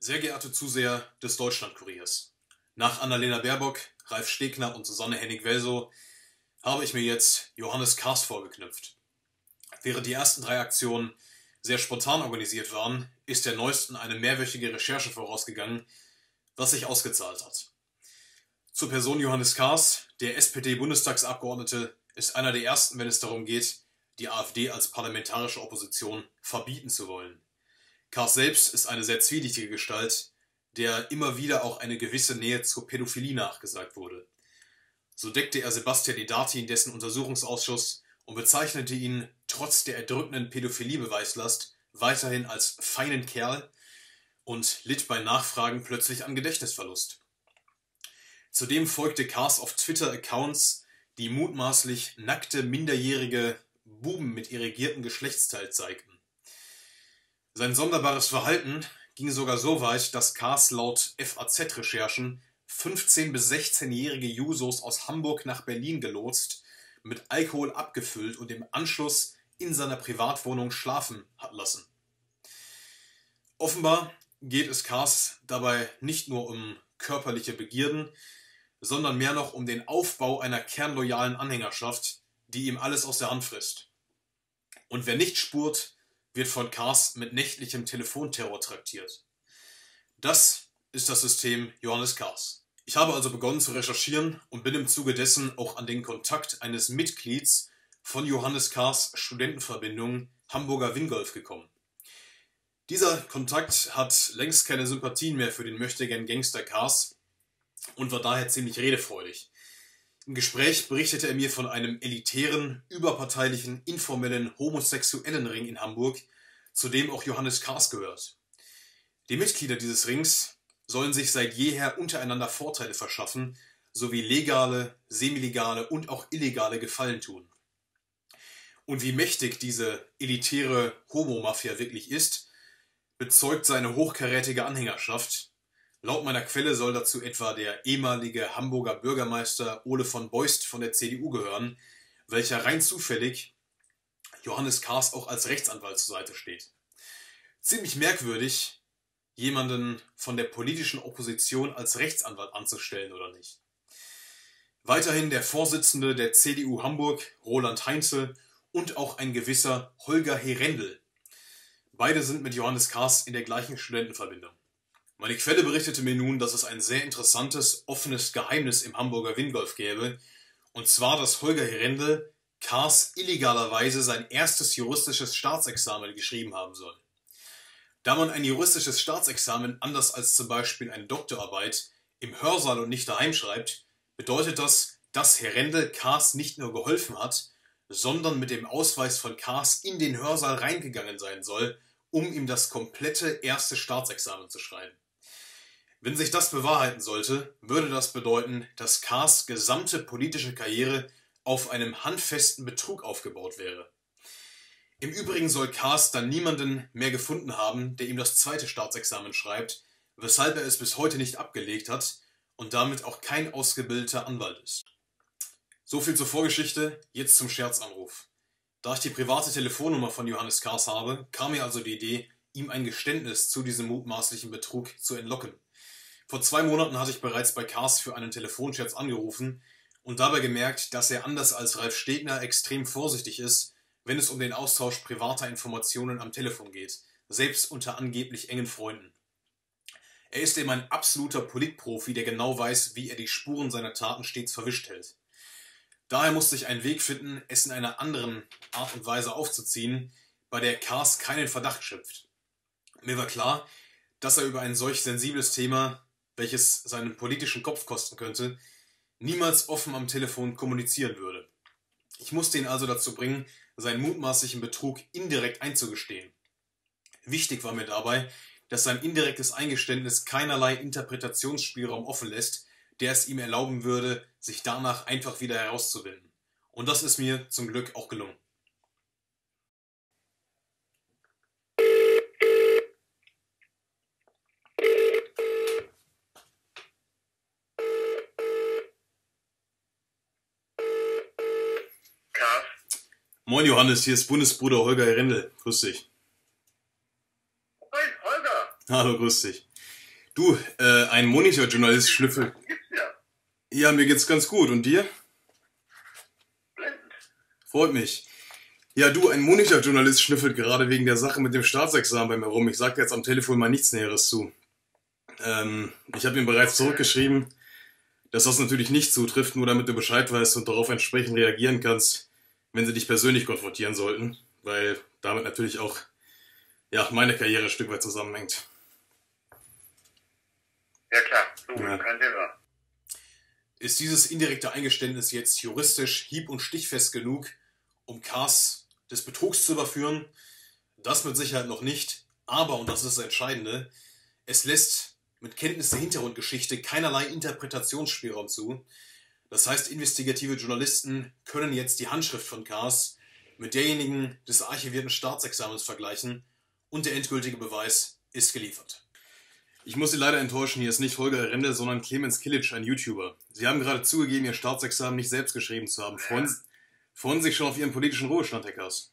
Sehr geehrte Zuseher des Deutschlandkuriers, nach Annalena Baerbock, Ralf Stegner und Susanne Hennig-Welsow habe ich mir jetzt Johannes Kars vorgeknüpft. Während die ersten drei Aktionen sehr spontan organisiert waren, ist der neuesten eine mehrwöchige Recherche vorausgegangen, was sich ausgezahlt hat. Zur Person Johannes Kars, der SPD-Bundestagsabgeordnete, ist einer der ersten, wenn es darum geht, die AfD als parlamentarische Opposition verbieten zu wollen. Kars selbst ist eine sehr zwielichtige Gestalt, der immer wieder auch eine gewisse Nähe zur Pädophilie nachgesagt wurde. So deckte er Sebastian Edati in dessen Untersuchungsausschuss und bezeichnete ihn trotz der erdrückenden Pädophiliebeweislast weiterhin als feinen Kerl und litt bei Nachfragen plötzlich an Gedächtnisverlust. Zudem folgte Kars auf Twitter Accounts, die mutmaßlich nackte minderjährige Buben mit irrigierten Geschlechtsteil zeigten. Sein sonderbares Verhalten ging sogar so weit, dass Kars laut FAZ-Recherchen 15- bis 16-jährige Jusos aus Hamburg nach Berlin gelotst, mit Alkohol abgefüllt und im Anschluss in seiner Privatwohnung schlafen hat lassen. Offenbar geht es Kars dabei nicht nur um körperliche Begierden, sondern mehr noch um den Aufbau einer kernloyalen Anhängerschaft, die ihm alles aus der Hand frisst. Und wer nicht spurt, wird von Kars mit nächtlichem Telefonterror traktiert. Das ist das System Johannes Kars. Ich habe also begonnen zu recherchieren und bin im Zuge dessen auch an den Kontakt eines Mitglieds von Johannes Kars Studentenverbindung Hamburger Wingolf gekommen. Dieser Kontakt hat längst keine Sympathien mehr für den möchtegern Gangster Kars und war daher ziemlich redefreudig. Im Gespräch berichtete er mir von einem elitären, überparteilichen, informellen, homosexuellen Ring in Hamburg, zu dem auch Johannes Kars gehört. Die Mitglieder dieses Rings sollen sich seit jeher untereinander Vorteile verschaffen, sowie legale, semilegale und auch illegale Gefallen tun. Und wie mächtig diese elitäre Homo-Mafia wirklich ist, bezeugt seine hochkarätige Anhängerschaft, Laut meiner Quelle soll dazu etwa der ehemalige Hamburger Bürgermeister Ole von Beust von der CDU gehören, welcher rein zufällig Johannes Kars auch als Rechtsanwalt zur Seite steht. Ziemlich merkwürdig, jemanden von der politischen Opposition als Rechtsanwalt anzustellen oder nicht. Weiterhin der Vorsitzende der CDU Hamburg, Roland Heinze, und auch ein gewisser Holger Herendel. Beide sind mit Johannes Kars in der gleichen Studentenverbindung. Meine Quelle berichtete mir nun, dass es ein sehr interessantes, offenes Geheimnis im Hamburger Wingolf gäbe, und zwar, dass Holger Herendel Kars illegalerweise sein erstes juristisches Staatsexamen geschrieben haben soll. Da man ein juristisches Staatsexamen anders als zum Beispiel eine Doktorarbeit im Hörsaal und nicht daheim schreibt, bedeutet das, dass Herendel Kars nicht nur geholfen hat, sondern mit dem Ausweis von Kars in den Hörsaal reingegangen sein soll, um ihm das komplette erste Staatsexamen zu schreiben. Wenn sich das bewahrheiten sollte, würde das bedeuten, dass Kars gesamte politische Karriere auf einem handfesten Betrug aufgebaut wäre. Im Übrigen soll Kars dann niemanden mehr gefunden haben, der ihm das zweite Staatsexamen schreibt, weshalb er es bis heute nicht abgelegt hat und damit auch kein ausgebildeter Anwalt ist. So viel zur Vorgeschichte, jetzt zum Scherzanruf. Da ich die private Telefonnummer von Johannes Kars habe, kam mir also die Idee, ihm ein Geständnis zu diesem mutmaßlichen Betrug zu entlocken. Vor zwei Monaten hatte ich bereits bei Cars für einen Telefonscherz angerufen und dabei gemerkt, dass er anders als Ralf Stegner extrem vorsichtig ist, wenn es um den Austausch privater Informationen am Telefon geht, selbst unter angeblich engen Freunden. Er ist eben ein absoluter Politprofi, der genau weiß, wie er die Spuren seiner Taten stets verwischt hält. Daher musste ich einen Weg finden, es in einer anderen Art und Weise aufzuziehen, bei der Cars keinen Verdacht schöpft. Mir war klar, dass er über ein solch sensibles Thema welches seinen politischen Kopf kosten könnte, niemals offen am Telefon kommunizieren würde. Ich musste ihn also dazu bringen, seinen mutmaßlichen Betrug indirekt einzugestehen. Wichtig war mir dabei, dass sein indirektes Eingeständnis keinerlei Interpretationsspielraum offen lässt, der es ihm erlauben würde, sich danach einfach wieder herauszuwinden. Und das ist mir zum Glück auch gelungen. Moin Johannes, hier ist Bundesbruder Holger Rendel. Grüß dich. Moin Holger. Hallo, grüß dich. Du, äh, ein Monitorjournalist schnüffelt. Ja, mir geht's ganz gut. Und dir? blendend. Freut mich. Ja, du, ein Monitorjournalist schnüffelt gerade wegen der Sache mit dem Staatsexamen bei mir rum. Ich sag jetzt am Telefon mal nichts Näheres zu. Ähm, ich habe ihm bereits zurückgeschrieben, dass das natürlich nicht zutrifft, nur damit du Bescheid weißt und darauf entsprechend reagieren kannst, wenn sie dich persönlich konfrontieren sollten, weil damit natürlich auch ja, meine Karriere ein Stück weit zusammenhängt. Ja klar, so, Ja. kein Thema. Ist dieses indirekte Eingeständnis jetzt juristisch hieb- und stichfest genug, um Cars des Betrugs zu überführen? Das mit Sicherheit noch nicht, aber, und das ist das Entscheidende, es lässt mit Kenntnis der Hintergrundgeschichte keinerlei Interpretationsspielraum zu. Das heißt, investigative Journalisten können jetzt die Handschrift von Cars mit derjenigen des archivierten Staatsexamens vergleichen und der endgültige Beweis ist geliefert. Ich muss Sie leider enttäuschen, hier ist nicht Holger Rende, sondern Clemens Kilic, ein YouTuber. Sie haben gerade zugegeben, Ihr Staatsexamen nicht selbst geschrieben zu haben. Freuen, freuen Sie sich schon auf Ihren politischen Ruhestand, Herr Kaas?